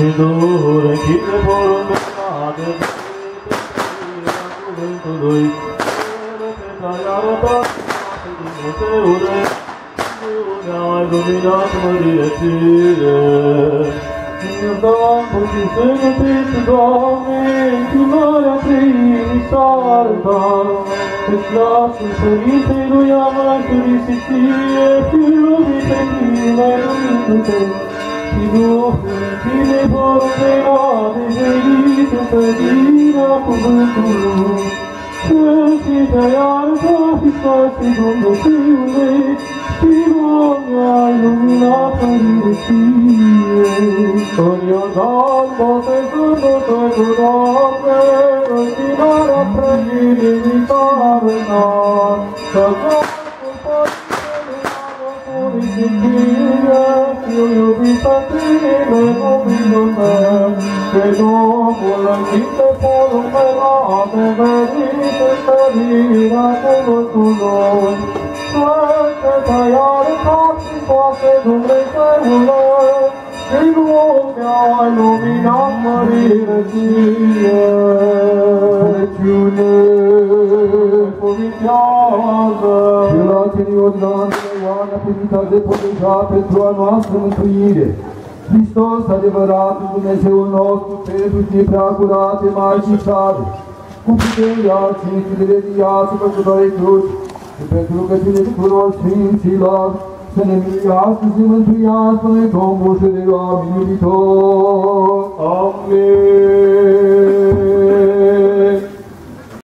Senhor Cristo salva. Es continuare a Din lumea ai luminat mărire ție. Păciune, cuvintează. De la tine, Iordan, Ioana, Părita de Părita, pentru a noastră mântuire. Hristos, adevăratul Dumnezeul nostru, pentru tine prea curate, Maicii tale, cu puterea cinții de viață, pentru doar pentru rugăciune tuturor Sfinților, Amin.